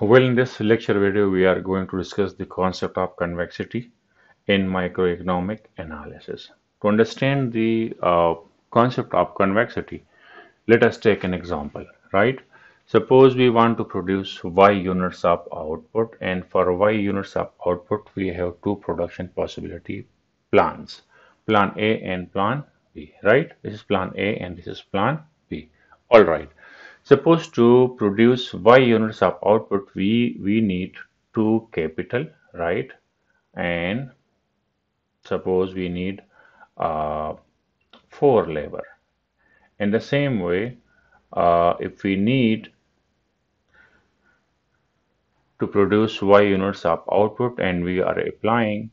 Well, in this lecture video, we are going to discuss the concept of convexity in microeconomic analysis. To understand the uh, concept of convexity, let us take an example, right? Suppose we want to produce Y units of output and for Y units of output, we have two production possibility plans, plan A and plan B, right? This is plan A and this is plan B. All right. Suppose to produce y units of output, we, we need two capital, right? And suppose we need uh, four labor. In the same way, uh, if we need to produce y units of output and we are applying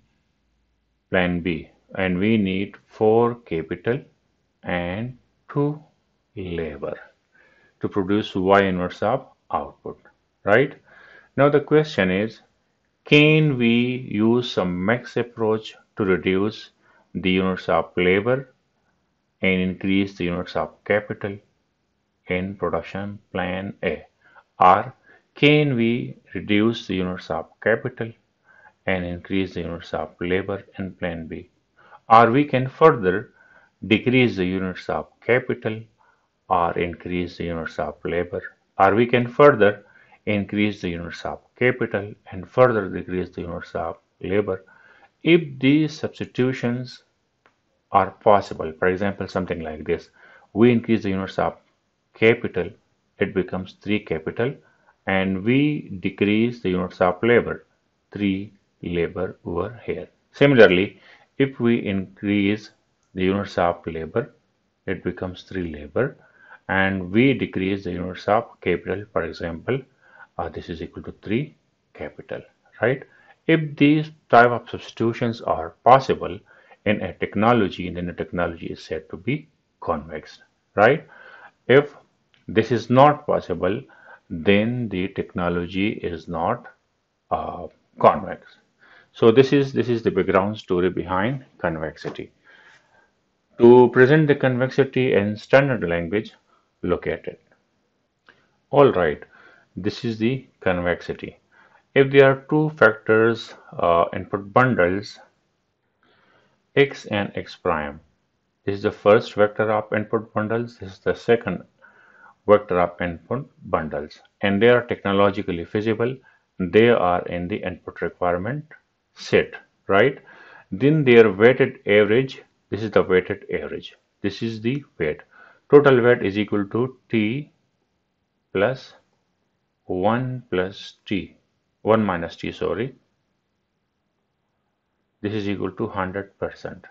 plan B and we need four capital and two labor to produce y inverse of output, right? Now the question is, can we use some max approach to reduce the units of labor and increase the units of capital in production plan A? Or can we reduce the units of capital and increase the units of labor in plan B? Or we can further decrease the units of capital or increase the units of labor or we can further increase the units of capital and further decrease the units of labor. If these substitutions are possible for example something like this we increase the units of capital it becomes 3 capital and we decrease the units of labor 3 labor over here. Similarly if we increase the units of labor it becomes 3 labor and we decrease the units of capital. For example uh, this is equal to 3 capital right? If these type of substitutions are possible in a technology then the technology is said to be convex right? If this is not possible then the technology is not uh, convex. So this is this is the background story behind convexity. To present the convexity in standard language look at it. Alright, this is the convexity. If there are two factors uh, input bundles x and x prime, this is the first vector of input bundles, this is the second vector of input bundles and they are technologically feasible they are in the input requirement set right then their weighted average this is the weighted average this is the weight total weight is equal to T plus 1 plus T. 1 minus T sorry. This is equal to 100 percent.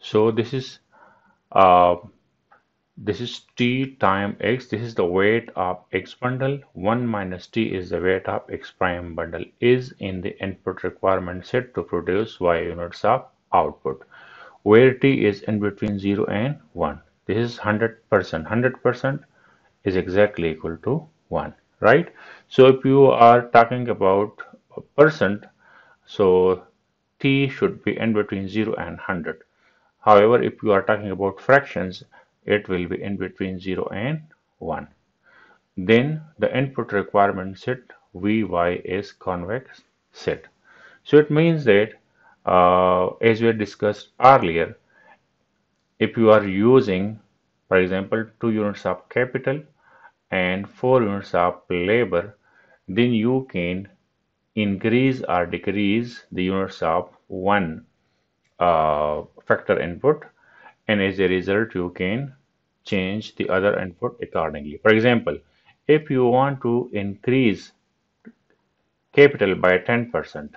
So this is uh, this is t time x. This is the weight of x bundle. 1 minus t is the weight of x prime bundle is in the input requirement set to produce y units of output where t is in between 0 and 1 this is 100 percent. 100 percent is exactly equal to 1 right? So if you are talking about percent so t should be in between 0 and 100 however if you are talking about fractions it will be in between 0 and 1 then the input requirement set vy is convex set. So it means that uh, as we discussed earlier if you are using for example 2 units of capital and 4 units of labor then you can increase or decrease the units of one uh, factor input. And as a result you can change the other input accordingly. For example if you want to increase capital by 10 percent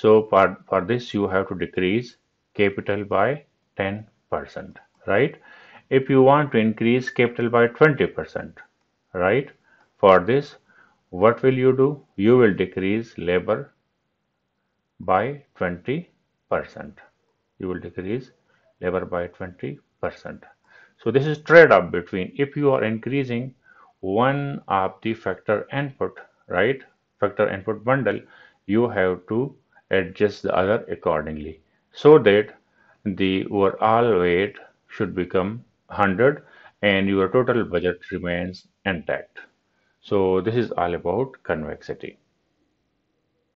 so for, for this you have to decrease capital by 10%, right? If you want to increase capital by 20%, right? For this, what will you do? You will decrease labor by 20%. You will decrease labor by 20%. So this is trade-off between if you are increasing one of the factor input, right? Factor input bundle, you have to adjust the other accordingly so that the overall weight should become 100 and your total budget remains intact. So this is all about convexity.